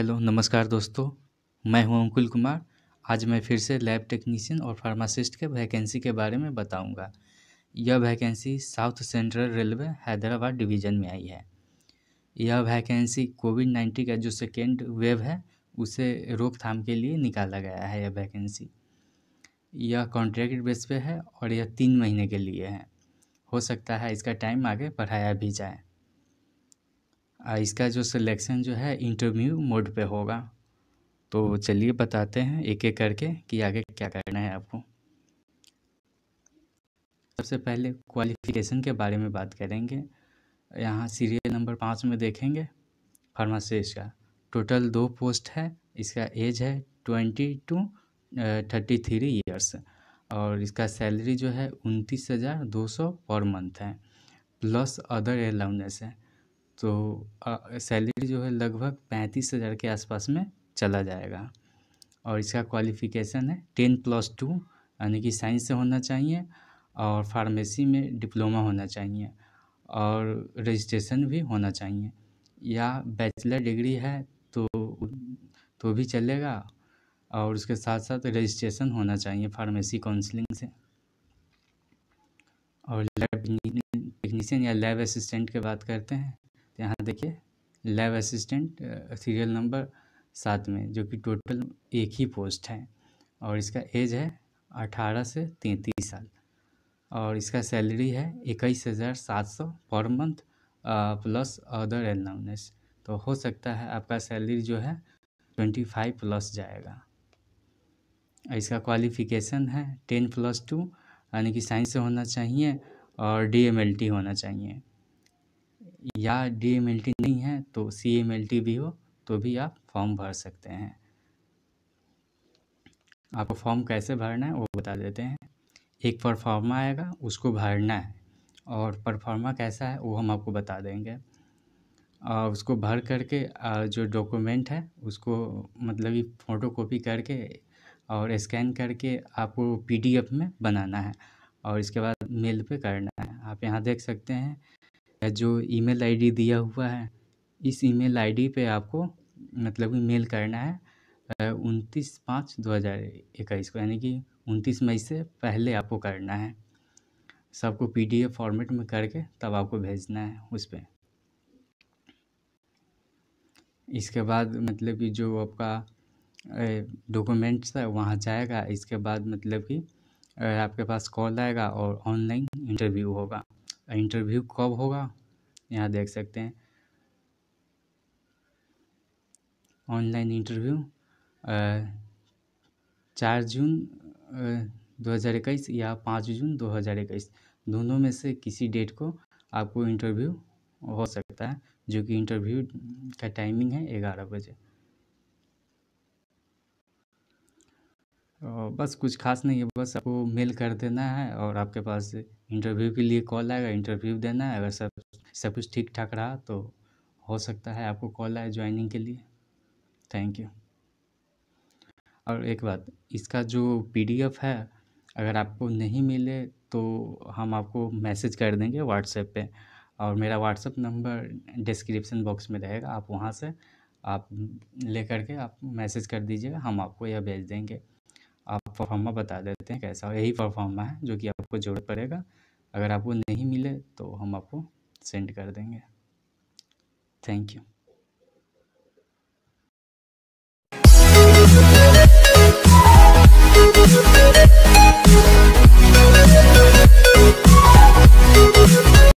Hello, नमस्कार दोस्तों। मैं हूँ अंकुल कुमार। आज मैं फिर से लैब टेक्नीशियन और फार्मासिस्ट के वैकेंसी के बारे में बताऊँगा। यह vacancy South Central Railway Hyderabad division में आई है। यह वैकेंसी कोविड नाइन्टीन का जो सेकेंड वेव है, उसे रोकथाम के लिए निकाला गया है यह वैकेंसी। यह कॉन्ट्रैक्ट बेस पे है और यह तीन महीने के लिए है। हो सकता है इसका टाइम आगे बढ़ाया भी जाए। इसका जो सिलेक्शन जो है इंटरव्यू मोड पे होगा। तो चलिए बताते हैं एक एक करके कि आगे क्या करना है आपको। सबसे पहले क्वालिफिकेशन के बारे में बात करेंगे। यहाँ सीरियल नंबर पाँच में देखेंगे। फार्मासिस्ट का। टोटल दो पोस्ट है, इसका एज है twenty two thirty three years और इसका सैलरी जो है उनतीस हज़ार दो सौ पर मंथ है। प्लस अदर अलाउंस है। तो सैलरी जो है लगभग पैंतीस हज़ार के आसपास में चला जाएगा। और इसका क्वालिफ़िकेशन है टेन प्लस टू, यानी कि साइंस से होना चाहिए और फार्मेसी में डिप्लोमा होना चाहिए और रजिस्ट्रेशन भी होना चाहिए। या बैचलर डिग्री है तो तो भी चलेगा और उसके साथ साथ रजिस्ट्रेशन होना चाहिए फार्मेसी काउंसलिंग से। और लैब टेक्नीशियन या लैब असिस्टेंट की बात करते हैं यहाँ देखिए लैब असिस्टेंट सीरियल नंबर सात में, जो कि टोटल एक ही पोस्ट है। और इसका एज है अठारह से तैंतीस साल। और इसका सैलरी है इक्कीस हज़ार सात सौ per month plus other allowance तो हो सकता है आपका सैलरी जो है ट्वेंटी फाइव प्लस जाएगा। इसका क्वालिफ़िकेशन है टेन प्लस टू यानी कि साइंस से होना चाहिए और डी एम एल टी होना चाहिए। या डी एम एल टी नहीं है तो सी एम एल टी भी हो तो भी आप फॉर्म भर सकते हैं। आपको फॉर्म कैसे भरना है, वो बता देते हैं। एक परफॉर्मा आएगा, उसको भरना है, और परफॉर्मा कैसा है, वो हम आपको बता देंगे। और उसको भर करके जो डॉक्यूमेंट है, उसको मतलब कि फ़ोटो कॉपी करके और स्कैन करके आपको पीडीएफ में बनाना है, और इसके बाद मेल पे करना है। आप यहाँ देख सकते हैं जो ईमेल आईडी दिया हुआ है, इस ईमेल आईडी पे आपको मतलब कि मेल करना है उनतीस पाँच दो हज़ार इक्कीस को, यानी कि उनतीस मई से पहले आपको करना है। सबको पीडीएफ फॉर्मेट में करके तब आपको भेजना है उस पर इसके बाद मतलब कि जो आपका डॉक्यूमेंट्स है, वहाँ जाएगा। इसके बाद मतलब कि आपके पास कॉल आएगा और ऑनलाइन इंटरव्यू होगा। इंटरव्यू कब होगा? यहाँ देख सकते हैं। ऑनलाइन इंटरव्यू चार जून दो हज़ार इक्कीस या पाँच जून दो हज़ार इक्कीस। दोनों में से किसी डेट को आपको इंटरव्यू हो सकता है, जो कि इंटरव्यू का टाइमिंग है ग्यारह बजे। बस कुछ खास नहीं है, बस आपको मेल कर देना है और आपके पास इंटरव्यू के लिए कॉल आएगा, इंटरव्यू देना है, अगर सब सब कुछ ठीक ठाक रहा तो हो सकता है आपको कॉल आए ज्वाइनिंग के लिए। Thank you. और एक बात, इसका जो पीडीएफ है, अगर आपको नहीं मिले तो हम आपको मैसेज कर देंगे व्हाट्सएप पे और मेरा व्हाट्सएप नंबर डिस्क्रिप्शन बॉक्स में रहेगा, आप वहाँ से आप ले करके आप मैसेज कर दीजिएगा, हम आपको यह भेज देंगे। आप परफॉर्मा बता देते हैं कैसा। यही परफॉर्मा है जो कि आपको ज़रूरत पड़ेगा। अगर आपको नहीं मिले तो हम आपको सेंड कर देंगे। Thank you